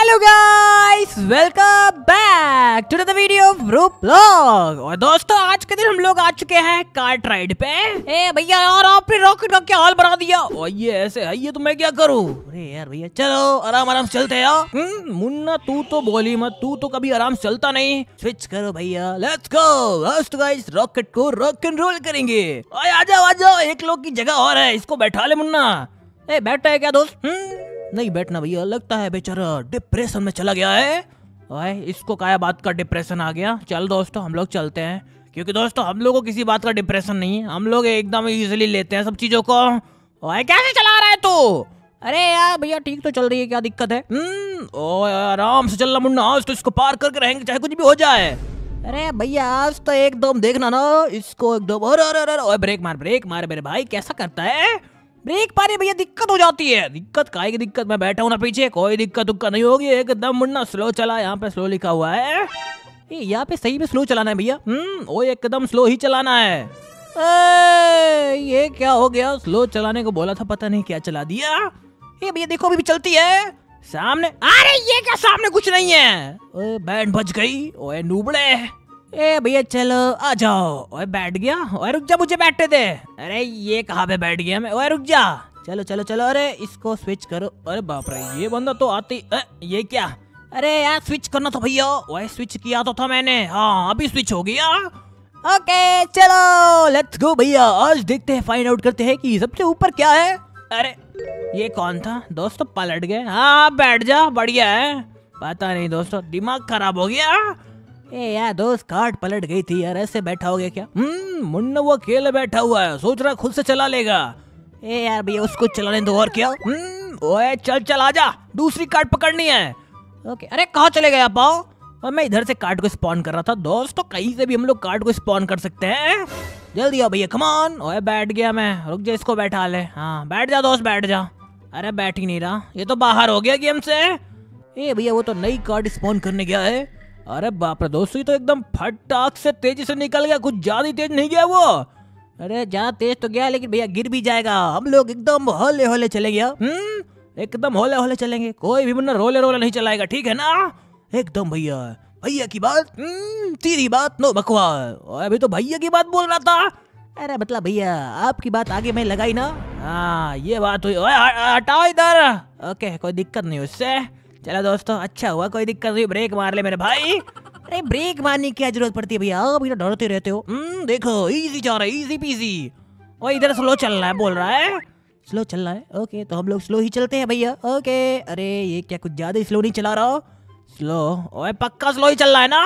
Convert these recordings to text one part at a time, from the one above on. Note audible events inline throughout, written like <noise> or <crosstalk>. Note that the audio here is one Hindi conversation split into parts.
Hello guys welcome back to the video blog और दोस्तों आज के दिन हम लोग आ चुके हैं कार्ट राइड पे। ए भैया यार आपने रॉकेट का क्या हाल बना दिया? ओ ये ऐसे है ये तो मैं क्या करूँ? अरे यार भैया चलो आराम आराम से चलते हैं यार हम्म, मुन्ना तू तो बोली मत तू तो कभी आराम से चलता नहीं। स्विच करो भैया। लेट्स गो तो गाइस रॉकेट को रॉक एंड रोल करेंगे। ओए आ जाओ आ जाओ एक लोग की जगह और है इसको बैठा ले मुन्ना। ए बैठा है क्या दोस्त? हम्म नहीं बैठना भैया लगता है बेचारा डिप्रेशन में चला गया है। ओए इसको क्या बात का डिप्रेशन आ गया? चल दोस्तों हम लोग चलते हैं। क्योंकि दोस्तों हम लोग को किसी बात का डिप्रेशन नहीं है। हम लोग एकदम इजीली लेते हैं सब चीज़ों को। ओए कैसे चला रहा है तू? अरे यार भैया ठीक तो चल रही है क्या दिक्कत है? हम्म, ओए आराम से चलना मुन्ना आज तो इसको पार करके रहेंगे चाहे कुछ भी हो जाए। अरे भैया आज तो एकदम देखना ना इसको एकदम अरे अरे अरे ब्रेक मार ब्रेक मार मेरे भाई कैसा करता है? ब्रेक पारे भैया दिक्कत हो जाती है। दिक्कत काहे की दिक्कत मैं बैठा हूँ ना पीछे कोई दिक्कत उक्का नहीं होगी। एकदम मुन्ना स्लो चला यहाँ पे स्लो लिखा हुआ है। ये यहाँ पे सही में स्लो चलाना है भैया। हम्म ओ एकदम स्लो ही चलाना है। ए, ये क्या हो गया? स्लो चलाने को बोला था पता नहीं क्या चला दिया। ये भैया देखो अभी चलती है। सामने अरे ये क्या सामने कुछ नहीं है? बैंड बज गई ओए नूबड़े। ए भैया चलो आ जाओ। ओए बैठ गया? ओए रुक जा मुझे बैठे दे। अरे ये कहाँ पे बैठ गया मैं? ओए रुक जा। चलो चलो चलो अरे इसको स्विच करो। अरे बाप रे ये बंदा तो आती अ, ये क्या? अरे यार स्विच करना था भैया। ओए स्विच किया तो था मैंने। हाँ अभी स्विच हो गया। ओके चलो लेट्स गो भैया। आज देखते हैं फाइंड आउट करते हैं कि सबसे ऊपर क्या है। अरे ये कौन था? दोस्तों पलट गए। हाँ बैठ जा बढ़िया है। पता नहीं दोस्तों दिमाग खराब हो गया। ए यार दोस्त कार्ड पलट गई थी यार ऐसे बैठा हो गया क्या? हम्म मुन्ना वो अकेले बैठा हुआ है सोच रहा खुद से चला लेगा। ए यार भैया उसको चलाने दो और क्या? हम्म ओए चल चल आजा दूसरी कार्ड पकड़नी है। ओके अरे कहाँ चले गए आप आओ। और मैं इधर से कार्ड को स्पॉन कर रहा था दोस्तों कहीं से भी हम लोग कार्ड को स्पॉन कर सकते हैं। जल्दी आओ भैया कमान ओए बैठ गया मैं रुक जा इसको बैठा ले। हाँ बैठ जा दोस्त बैठ जा। अरे बैठ ही नहीं रहा ये तो बाहर हो गया गेम से। ए भैया वो तो नई कार्ड स्पॉन करने गया है। अरे बाप रे दोस्तों ये तो एकदम फटाक से तेज़ी से निकल गया कुछ ज़्यादा तेज नहीं गया वो। अरे ज़्यादा तेज तो गया लेकिन भैया गिर भी जाएगा। हम लोग एकदम होले होले चलेंगे हाँ? हम्म एकदम होले होले चलेंगे कोई भी मुन्ना रोले रोले नहीं चलाएगा ठीक है ना? एकदम भैया भैया की बात हम्म, सीधी बात नो बकवास। अभी तो भैया की बात बोल रहा था। अरे मतलब भैया आपकी बात आगे मैं लगाई ना? हाँ ये बात हुई। हटाओ इधर। ओके कोई दिक्कत नहीं उससे। चलो दोस्तों अच्छा हुआ कोई दिक्कत नहीं ब्रेक मार ले मेरे भाई। अरे ब्रेक मारने की क्या ज़रूरत पड़ती है भैया? आप इधर डरते रहते हो। हम्म देखो इजी जा रहा है इजी पीजी और इधर स्लो चल रहा है बोल रहा है। स्लो चल रहा है ओके तो हम लोग स्लो ही चलते हैं भैया ओके अरे ये क्या कुछ ज़्यादा स्लो नहीं चला रहा? स्लो ओए पक्का स्लो ही चल रहा है ना?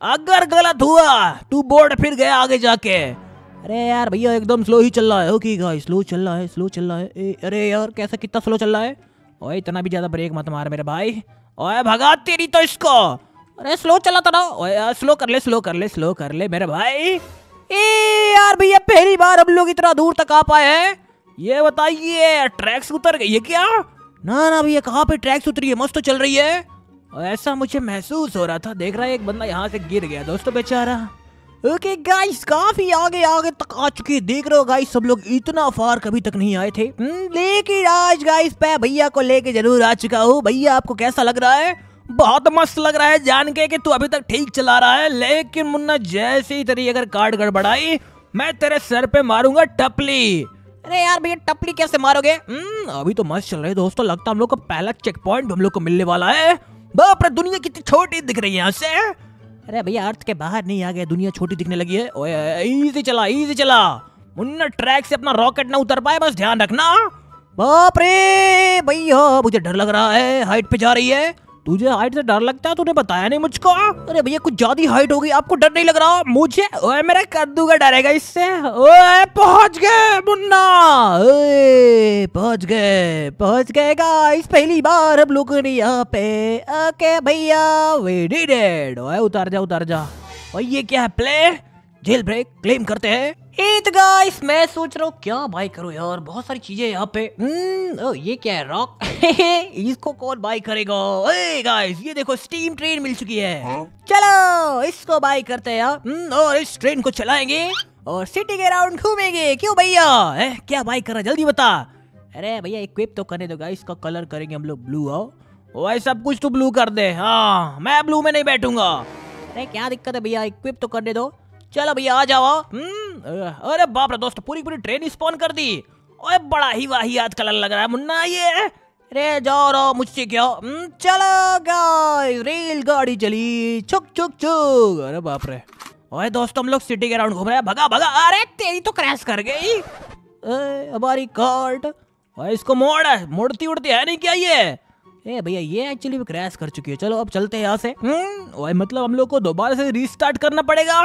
अगर गलत हुआ तू बोर्ड फिर गया आगे जाके। अरे यार भैया एकदम स्लो ही चल रहा है ओके गाइस स्लो चल रहा है स्लो चल रहा है। ए, अरे यार कैसा कितना स्लो चल रहा है? ओए, इतना भी ज़्यादा ब्रेक मत मार मेरे भाई। ओए, भगा तेरी तो इसको। अरे स्लो चला था ना ओए स्लो कर ले स्लो कर ले स्लो कर ले मेरे भाई। ए, यार भैया पहली बार हम लोग इतना दूर तक आ पाए हैं। ये बताइए ट्रैक्स उतर गई है क्या? ना ना भैया, कहाँ पे ट्रैक्स उतरी है? मस्त तो चल रही है। ऐसा मुझे महसूस हो रहा था। देख रहा है, एक बंदा यहाँ से गिर गया, दोस्तों बेचारा। ओके गाइस काफ़ी आगे आगे तक आ चुके। देख रहे हो गाइस सब लोग इतना फार कभी तक नहीं आए थे। हम्म, लेकिन आज गाइस मैं भैया को लेके ज़रूर आ चुका हूँ। भैया आपको कैसा लग रहा है? बहुत मस्त लग रहा है जान के कि तू अभी तक ठीक चला रहा है। लेकिन मुन्ना जैसे ही तेरी अगर कार्ड गड़बड़ाई मैं तेरे सर पे मारूँगा टपली। अरे यार भैया टपली कैसे मारोगे? हम्म, अभी तो मस्त चल रहे दोस्तों। लगता है हम लोग का पहला चेक पॉइंट हम लोग को मिलने वाला है। बाप रे दुनिया कितनी छोटी दिख रही है यहाँ से। अरे भैया, अर्थ के बाहर नहीं आ गए दुनिया छोटी दिखने लगी है। ओए इजी चला इजी चला। मुन्ना ट्रैक से अपना रॉकेट ना उतर पाए, बस ध्यान रखना। बाप रे, भैया, मुझे डर लग रहा है हाइट पे जा रही है। तुझे हाइट से डर लगता है? तूने बताया नहीं मुझको? अरे भैया, कुछ ज़्यादा हाइट हो गई, आपको डर नहीं लग रहा? मुझे? ओए, मेरा कद्दू का डरेगा इससे ओए, पहुँच गए मुन्ना! ओए, पहुँच गए पहुँच गए गाइस, पहली बार हम लोग ने यहाँ पे। ओके भैया वी डिड इट ओए, उतर जा उतर जा। और ये क्या है प्ले जेल ब्रेक क्लेम करते हैं। तो गाइस मैं सोच रहा हूँ क्या बाय करूँ यार? बहुत सारी चीज़ें यहाँ पे। हम्म, ओ, ये क्या है रॉक <laughs> इसको कौन बाय करेगा? गाइस ये देखो स्टीम ट्रेन मिल चुकी है। हा? चलो इसको बाय करते हैं यार हम्म, और इस ट्रेन को चलाएँगे और सिटी के राउंड घूमेंगे। क्यों भैया? क्या बाय कर रहा जल्दी बता। अरे भैया इक्विप तो करने दो गाइस इसका कलर करेंगे हम लोग ब्लू आओ। वही सब कुछ तो ब्लू कर दे। हाँ मैं ब्लू में नहीं बैठूँगा। अरे क्या दिक्कत है भैया? इक्विप तो करने दो। चलो भैया आ जाओ हम्म, अरे बाप रे दोस्त पूरी पूरी ट्रेन स्पॉन कर दी। ओए बड़ा ही वाहियात कलर लग रहा है मुन्ना ये। रे जाओ रहो मुझसे क्या? हम्म, चलो गाइस रेल गाड़ी चली। चुक चुक चुक अरे बाप रे। ओए दोस्त हम लोग सिटी के राउंड घूम रहे हैं। भगा भगा। अरे तेरी तो क्रैश कर गई। हमारी कार्ट इसको मोड़ मोड़ती उड़ती है नहीं क्या ये? ए भैया ये एक्चुअली क्रैश कर चुकी है। चलो अब चलते हैं यहाँ से। हम्म, ओए मतलब हम लोग को दोबारा से रीस्टार्ट करना पड़ेगा।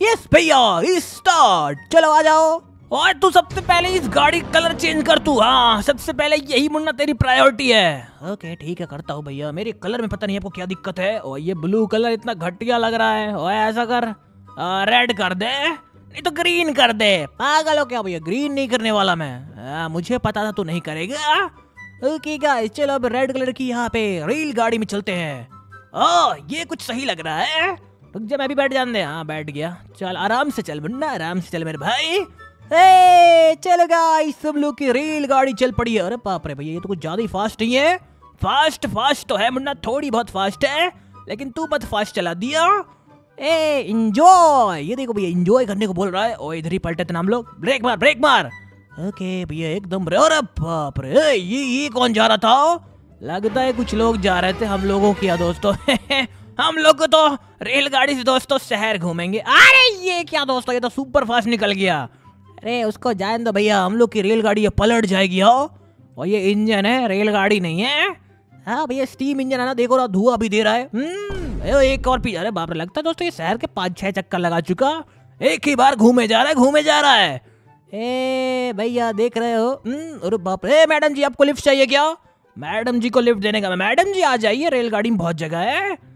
यस भैया रीस्टार्ट चलो आ जाओ। और तू सबसे पहले इस गाड़ी कलर चेंज कर तू। हाँ सबसे पहले यही मुन्ना तेरी प्रायोरिटी है। ओके ठीक है करता हूँ भैया। मेरे कलर में पता नहीं आपको क्या दिक्कत है? और ये ब्लू कलर इतना घटिया लग रहा है। और ऐसा कर रेड कर दे। नहीं तो ग्रीन कर दे। पागल हो क्या भैया? ग्रीन नहीं करने वाला मैं। आ, मुझे पता था तू नहीं करेगा। ओके गाइस चलो अब रेड कलर की यहाँ पे रेल गाड़ी में चलते हैं। ओ ये कुछ सही लग रहा है। रुक जा मैं भी बैठ जान दे। हाँ बैठ गया। चल आराम से चल मुन्ना आराम से चल मेरे भाई। ए, चलो गाइस सब लोग की रेल गाड़ी चल पड़ी है। अरे बाप रे भैया ये तो कुछ ज़्यादा ही फास्ट नहीं है। फास्ट फास्ट तो है मुन्ना थोड़ी बहुत फास्ट है लेकिन तू मत फास्ट चला दिया। ए इंजॉय ये देखो भैया इंजॉय करने को बोल रहा है। ओ इधर ही पलटे थे हम लोग। ब्रेक मार ब्रेक मार। ओके भैया एकदम अरे बाप रे ये ये कौन जा रहा था? लगता है कुछ लोग जा रहे थे हम लोगों की दोस्तों। <laughs> हम लोग तो रेलगाड़ी से दोस्तों शहर घूमेंगे। अरे ये क्या दोस्तों ये तो सुपर फास्ट निकल गया। अरे उसको जान दो भैया हम लोग की रेलगाड़ी ये पलट जाएगी हो। और ये इंजन है रेलगाड़ी नहीं है। हाँ भैया स्टीम इंजन है ना देखो ना धुआँ भी दे रहा है। हम्म, एक और पी अरे बाप रे लगता है दोस्तों ये शहर के पाँच छः चक्कर लगा चुका। एक ही बार घूमे जा रहा है घूमे जा रहा है। ए भैया देख रहे हो? हम्म, अरे बाप रे मैडम जी आपको लिफ्ट चाहिए क्या? मैडम जी को लिफ्ट देने का मैडम जी आ जाइए रेलगाड़ी में बहुत जगह है।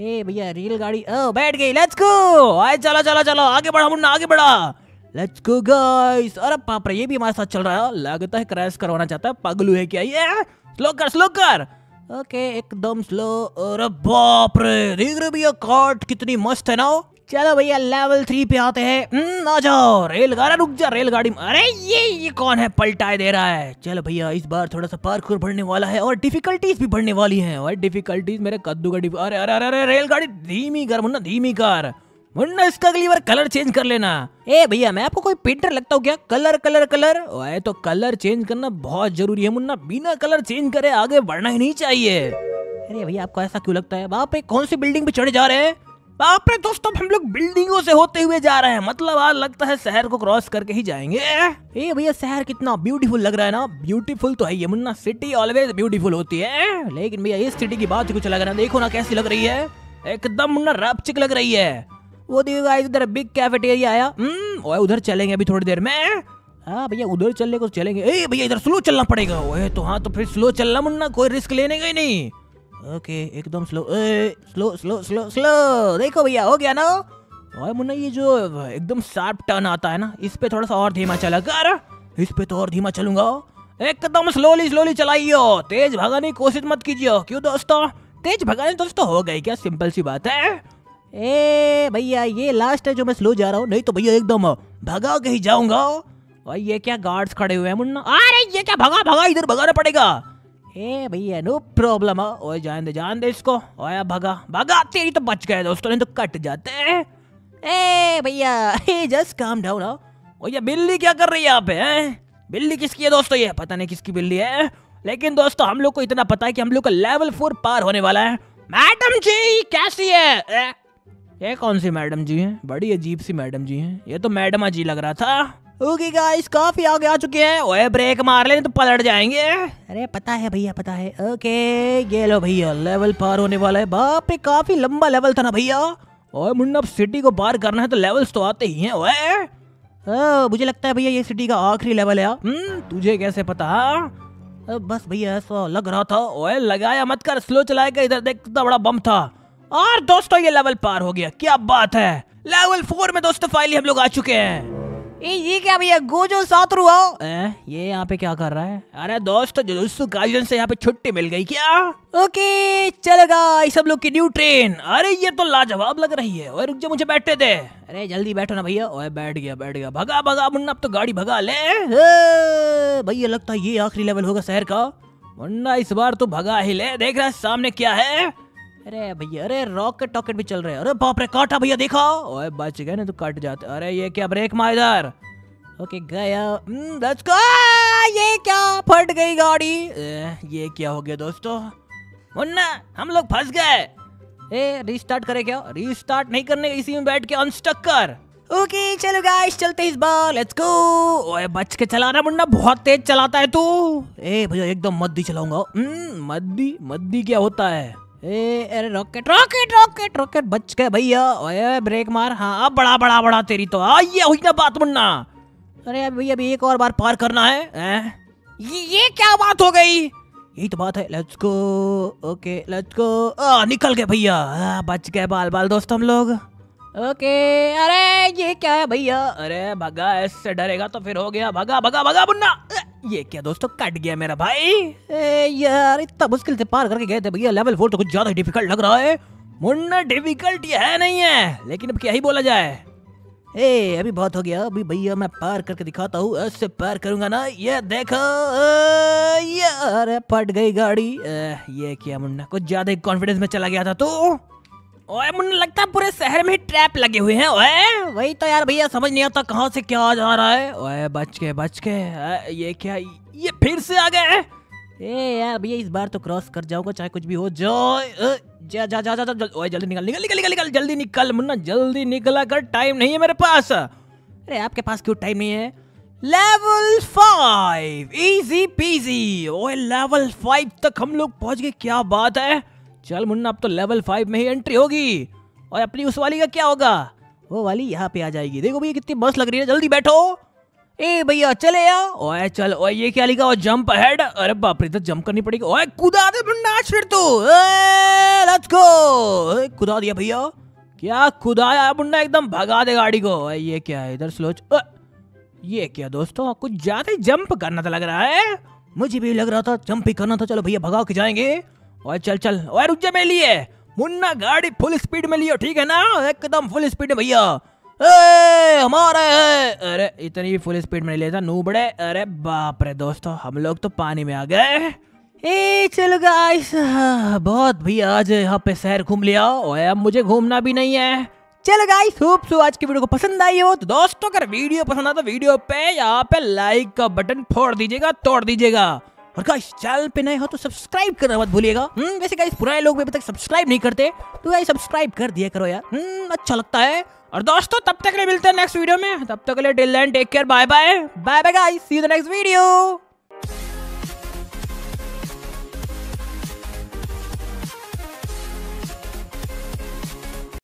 ए भैया, रेलगाड़ी। ओ, बैठ गई। लेट्स गो आए, चलो चलो चलो। आगे बढ़ा, मुन्ना, आगे बढ़ा। लेट्स गो गाइस अरे पाप रे, ये भी हमारे साथ चल रहा है। लगता है क्रैश करवाना चाहता है। पगलू है क्या ये? स्लो कर स्लो कर। ओके एकदम स्लो अरे बाप रे, देख रहे भैया कार्ट कितनी मस्त है ना? चलो भैया लेवल थ्री पे आते हैं। हम्म, आ जाओ। रेलगाड़ी रुक जा रेलगाड़ी। अरे ये ये कौन है? पलटाए दे रहा है। चलो भैया इस बार थोड़ा सा पार्कोर बढ़ने वाला है और डिफिकल्टीज भी बढ़ने वाली हैं। और डिफिकल्टीज मेरे कद्दू का अरे अरे अरे अरे रेलगाड़ी धीमी कर मुन्ना धीमी कर। मुन्ना इसका अगली बार कलर चेंज कर लेना। ए भैया मैं आपको कोई पेंटर लगता हूँ क्या? कलर कलर कलर ओए तो कलर चेंज करना बहुत ज़रूरी है मुन्ना। बिना कलर चेंज करे आगे बढ़ना ही नहीं चाहिए। अरे भैया आपको ऐसा क्यों लगता है? रे कौन सी बिल्डिंग पे चढ़े जा रहे हैं? बाप रे दोस्तों हम लोग बिल्डिंगों से होते हुए जा रहे हैं। मतलब आज लगता है शहर को क्रॉस करके ही जाएँगे। ए भैया, शहर कितना ब्यूटीफुल लग रहा है ना। ब्यूटीफुल तो है ये, मुन्ना सिटी ऑलवेज ब्यूटीफुल होती है। लेकिन भैया, इस सिटी की बात कुछ लग रहा है देखो ना कैसी लग रही है। एकदम मुन्ना रपचिक लग रही है। वो देखो गाइस बिग कैफेटेरिया आया। हम्म ओए, उधर चलेंगे अभी थोड़ी देर में। हाँ भैया, उधर चलने को चलेंगे। ए भैया, इधर स्लो चलना पड़ेगा। ओए तो हाँ तो फिर स्लो चलना मुन्ना, कोई रिस्क लेने का ही नहीं। ओके, एकदम slow a slow slow slow slow देखो भैया, हो गया ना? ओए मुन्ना, ये जो एकदम शार्प टर्न आता है ना, इस पे थोड़ा सा और धीमा चला कर इस पे तो और धीमा चलूँगा। एकदम स्लोली स्लोली चलाइयो। तेज भगाने की कोशिश मत कीजिए क्यों दोस्तों? तेज भगाने दोस्तों हो गई क्या सिंपल सी बात है? ए, भैया, ये लास्ट है जो मैं स्लो जा रहा हूँ। नहीं तो भैया, एकदम भगा के ही जाऊँगा। और ये क्या गार्ड्स खड़े हुए हैं मुन्ना? अरे, ये क्या भगा भगा, इधर भगाना पड़ेगा। ए भैया, नो प्रॉब्लम ओए जान दे जान दे इसको। ओए भगा भगा, तेरी तो बच गए दोस्तों, नहीं तो कट जाते। ए भैया, <laughs> ए जस्ट काम डाउन ओ ये बिल्ली क्या कर रही है यहाँ पे, हैं? बिल्ली किसकी है दोस्तों ये? पता नहीं किसकी बिल्ली है। लेकिन दोस्तों, हम लोग को इतना पता है कि हम लोग का लेवल फोर पार होने वाला है। मैडम जी, कैसी है? ये कौन सी मैडम जी हैं? बड़ी अजीब सी मैडम जी हैं। ये तो मैडम अजी लग रहा था। ओके गाइस काफ़ी आगे आ चुके हैं। ओए ब्रेक मार ले तो पलट जाएँगे। अरे पता है भैया पता है। ओके ये लो भैया लेवल पार होने वाला है। बाप रे काफ़ी लंबा लेवल था ना भैया। ओए मुन्ना अब सिटी को पार करना है तो लेवल्स तो आते ही हैं ओए। ओ, मुझे लगता है भैया ये सिटी का आखिरी लेवल है। हम्म तुझे कैसे पता? बस भैया ऐसा लग रहा था। ओए लगाया मत कर स्लो चलाएगा इधर देख कितना बड़ा बम था। और दोस्तों ये लेवल पार हो गया। क्या बात है। लेवल फोर में दोस्तों फाइनली हम लोग आ चुके हैं। ए, ये क्या भैया गोजो सातरू आओ। ये यहाँ पे क्या कर रहा है? अरे दोस्त जुजुत्सु काइजन से यहाँ पे छुट्टी मिल गई क्या? ओके चलेगा सब लोग की न्यू ट्रेन अरे ये तो लाजवाब लग रही है। और रुक जा मुझे बैठे दे। अरे जल्दी बैठो ना भैया। ओए बैठ गया बैठ गया। भगा भगा मुन्ना अब तो गाड़ी भगा ले। भैया लगता है ये आखिरी लेवल होगा शहर का। मुन्ना इस बार तो भगा ही ले। देख रहा है सामने क्या है? अरे भैया अरे रॉकेट टॉकेट भी चल रहे हैं। अरे बाप रे काटा भैया देखा? ओए बच गए ना तो कट जाते। अरे ये क्या ब्रेक मार इधर? ओके गया। लेट्स गो ये क्या? फट गई गाड़ी। ए, ये क्या हो गया दोस्तों? मुन्ना हम लोग फंस गए। ए रीस्टार्ट करे क्या? रीस्टार्ट नहीं करने इसी में बैठ के अनस्टक कर ओके चलो गाइस चलते इस बार। लेट्स गो ओए बच के चलाना मुन्ना बहुत तेज चलाता है तू। ए भैया एकदम मद्दी चलाऊँगा। हम्म, मद्दी मद्दी क्या होता है? ए अरे रॉकेट रॉकेट रॉकेट रॉकेट बच गए भैया। ओए ब्रेक मार। हाँ अब बड़ा बड़ा बड़ा तेरी तो। आइए हुई ना बात मुन्ना। अरे भैया अभी एक और बार पार करना है हैं? ये, ये क्या बात हो गई? यही तो बात है। Let's go okay let's go आ, निकल गए भैया। बच गए बाल बाल दोस्त हम लोग। ओके अरे ये क्या है भैया? अरे भगा ऐसे डरेगा तो फिर हो गया भगा भगा भगा मुन्ना ये क्या दोस्तों कट गया मेरा भाई। ए, यार इतना मुश्किल से पार करके गए थे भैया। लेवल फोर तो कुछ ज़्यादा डिफ़िकल्ट लग रहा है। मुन्ना डिफ़िकल्ट है नहीं है लेकिन अब क्या ही बोला जाए। ए अभी बहुत हो गया। अभी भैया मैं पार करके दिखाता हूँ। ऐसे पार करूँगा ना ये देखो यार फट गई गाड़ी। अ, ये क्या मुन्ना कुछ ज़्यादा कॉन्फिडेंस में चला गया था तू? ओए मुन्ना लगता है पूरे शहर में ही ट्रैप लगे हुए हैं ओए। वही तो यार भैया समझ नहीं आता कहाँ से क्या आ जा रहा है। ओए बच के बच के ये क्या ये फिर से आ गए ए यार भैया इस बार तो क्रॉस कर जाऊँगा चाहे कुछ भी हो अ, जा जा जा जा जा ओए जल्दी निकल निकल निकल निकल निकल जल्दी निकल मुन्ना जल्दी निकला कर टाइम नहीं है मेरे पास। अरे आपके पास क्यों टाइम नहीं है? लेवल फाइव इजी पीजी ओए लेवल फाइव तक हम लोग पहुँच गए क्या बात है? चल मुन्ना, अब तो लेवल फाइव में ही एंट्री होगी। और अपनी उस वाली का क्या होगा? वो वाली यहाँ पे आ जाएगी। देखो भैया, कितनी मस्त लग रही है जल्दी बैठो। ए भैया, चले या ओए, चल, ओए, ये क्या लिखा जंप हेड अरे बाप रे तो जंप करनी पड़ेगी। ओए, कूदा दे मुन्ना फिर तू। लेट्स गो कूदा दिया भैया। क्या कुदाया मुन्ना, एकदम भगा दे गाड़ी को। ओए, ये क्या है? इधर स्लो ये क्या दोस्तों, कुछ ज़्यादा जंप करना था लग रहा है। मुझे भी लग रहा था जंप ही करना था। चलो भैया, भगा के जाएँगे। ओए, चल चल। ओए, रुक जा मेरे लिए। मुन्ना गाड़ी फुल स्पीड में लियो, ठीक है ना? एकदम फुल स्पीड में, भैया। हमारे है। अरे, इतनी फुल स्पीड में नहीं लेता नू बड़े अरे बाप रे दोस्तों, हम लोग तो पानी में आ गए। ए, चलो गाइस बहुत भैया, आज यहाँ पे शहर घूम लिया। ओए, अब मुझे घूमना भी नहीं है। चलो गाइस होप सो आज की वीडियो को पसंद आई हो। तो दोस्तों, अगर वीडियो पसंद आता तो वीडियो पे यहाँ पे लाइक का बटन फोड़ दीजिएगा, तोड़ दीजिएगा। और गाइस चैनल पे नए हो तो सब्सक्राइब करना मत भूलिएगा। हम्म वैसे गाइस पुराने लोग भी अभी तक सब्सक्राइब नहीं करते तो गाइस सब्सक्राइब कर दिया करो यार। हम्म अच्छा लगता है। और दोस्तों, तब तक के लिए मिलते हैं नेक्स्ट वीडियो में। तब तक के लिए till then take care bye bye bye bye guys see you the next video